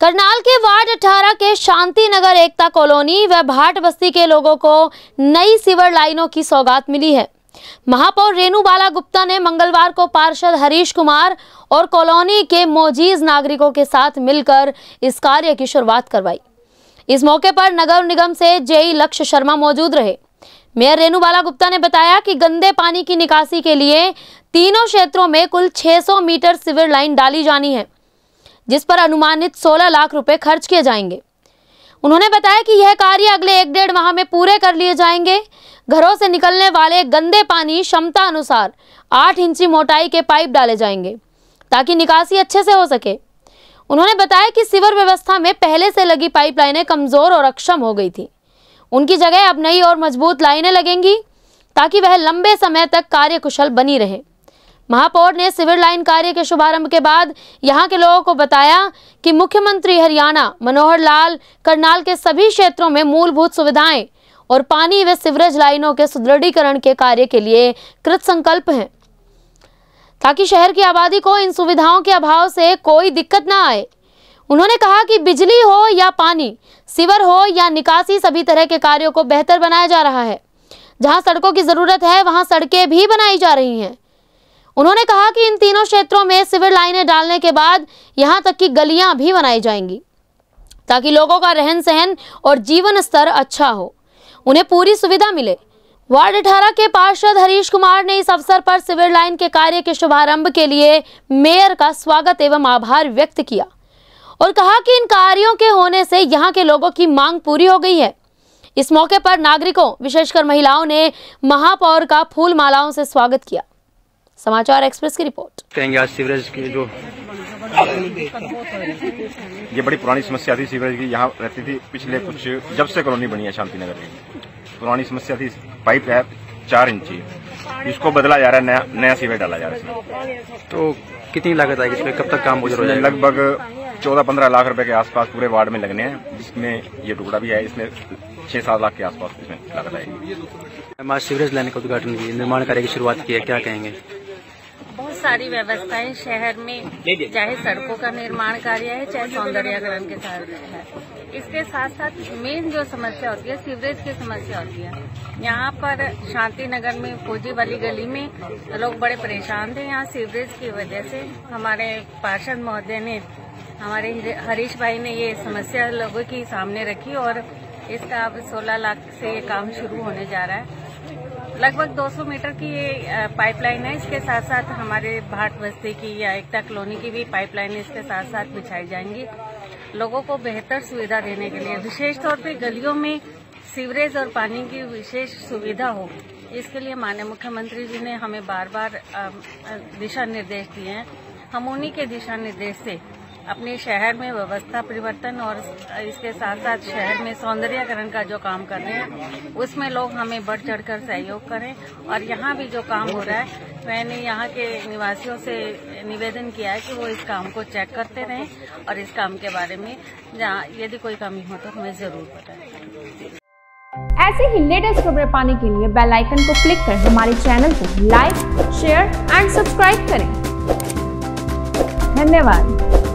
करनाल के वार्ड 18 के शांति नगर एकता कॉलोनी व भाट बस्ती के लोगों को नई सीवर लाइनों की सौगात मिली है। महापौर रेणु बाला गुप्ता ने मंगलवार को पार्षद हरीश कुमार और कॉलोनी के मोजीज नागरिकों के साथ मिलकर इस कार्य की शुरुआत करवाई। इस मौके पर नगर निगम से जेई लक्ष्य शर्मा मौजूद रहे। मेयर रेणु बाला गुप्ता ने बताया कि गंदे पानी की निकासी के लिए तीनों क्षेत्रों में कुल 600 मीटर सीवर लाइन डाली जानी है। जिस पर अनुमानित 16 लाख रुपए खर्च किए जाएँगे। उन्होंने बताया कि यह कार्य अगले एक डेढ़ माह में पूरे कर लिए जाएँगे। घरों से निकलने वाले गंदे पानी क्षमता अनुसार आठ इंची मोटाई के पाइप डाले जाएँगे, ताकि निकासी अच्छे से हो सके। उन्होंने बताया कि सीवर व्यवस्था में पहले से लगी पाइपलाइनें कमज़ोर और अक्षम हो गई थी। उनकी जगह अब नई और मज़बूत लाइनें लगेंगी, ताकि वह लंबे समय तक कार्यकुशल बनी रहे। महापौर ने सिविल लाइन कार्य के शुभारंभ के बाद यहाँ के लोगों को बताया कि मुख्यमंत्री हरियाणा, मनोहर लाल, करनाल के सभी क्षेत्रों में मूलभूत सुविधाएँ और पानी व सिवरेज लाइनों के सुदृढ़ीकरण के कार्य के लिए कृत संकल्प हैं। ताकि शहर की आबादी को इन सुविधाओं के अभाव से कोई दिक्कत ना आए। उन्होंने कहा कि बिजली हो या पानी, सिवर हो या निकासी, सभी तरह के कार्यों को बेहतर बनाया जा रहा है। जहाँ सड़कों की ज़रूरत है, वहाँ सड़कें भी बनाई जा रही हैं। उन्होंने कहा कि इन तीनों क्षेत्रों में सिविल लाइनें डालने के बाद यहाँ तक की गलियाँ भी बनाई जाएँगी, ताकि लोगों का रहन सहन और जीवन स्तर अच्छा हो। उन्हें पूरी सुविधा मिले। वार्ड अठारह के पार्षद हरीश कुमार ने इस अवसर पर सिविल लाइन के कार्य के शुभारंभ के लिए मेयर का स्वागत एवं आभार व्यक्त किया और कहा कि इन कार्यों के होने से यहाँ के लोगों की मांग पूरी हो गई है। इस मौके पर नागरिकों, विशेषकर महिलाओं ने महापौर का फूल मालाओं से स्वागत किया। समाचार एक्सप्रेस की रिपोर्ट। कहेंगे आज सीवरेज की जो ये बड़ी पुरानी समस्या थी सीवरेज की यहाँ रहती थी पिछले कुछ जब से कॉलोनी बनी है शांति नगर में पुरानी समस्या थी पाइप है चार इंची। इसको बदला जा रहा है नया नया सीवर डाला जा रहा है। तो कितनी लागत आएगी इसमें? कब तक काम गुजर हो? जाएगा लगभग चौदह पंद्रह लाख रुपए के आसपास पूरे वार्ड में लगने हैं जिसमें ये टुकड़ा भी है इसमें छह सात लाख के आसपास इसमें लागत आएगी। आज सीवरेज लाइन का उद्घाटन किया निर्माण कार्य की शुरुआत की है क्या कहेंगे? सारी व्यवस्थाएँ शहर में चाहे सड़कों का निर्माण कार्य है चाहे सौंदर्यकरण के साथ है। इसके साथ साथ मेन जो समस्या होती है सीवरेज की समस्या होती है। यहाँ पर शांति नगर में फौजी वाली गली में लोग बड़े परेशान थे। यहाँ सीवरेज की वजह से हमारे पार्षद महोदय ने हमारे हरीश भाई ने ये समस्या लोगों की सामने रखी और इसका अब 16 लाख से ये काम शुरू होने जा रहा है। लगभग 200 मीटर की ये पाइपलाइन है। इसके साथ साथ हमारे भाट बस्ती की या एकता कॉलोनी की भी पाइपलाइन इसके साथ साथ बिछाई जाएँगी। लोगों को बेहतर सुविधा देने के लिए, विशेष तौर पे गलियों में सीवरेज और पानी की विशेष सुविधा हो, इसके लिए माननीय मुख्यमंत्री जी ने हमें बार बार दिशा निर्देश दिए हैं। हम उन्हीं के दिशा निर्देश से अपने शहर में व्यवस्था परिवर्तन और इसके साथ साथ शहर में सौंदर्यकरण का जो काम कर रहे हैं, उसमें लोग हमें बढ़ चढ़कर सहयोग करें। और यहाँ भी जो काम हो रहा है, मैंने यहाँ के निवासियों से निवेदन किया है कि वो इस काम को चेक करते रहें और इस काम के बारे में यदि कोई कमी हो तो हमें ज़रूर बताएँ। ऐसे ही लेटेस्ट खबरें पाने के लिए बेल आइकन को क्लिक कर हमारे चैनल को लाइक, शेयर एंड सब्सक्राइब करें। धन्यवाद।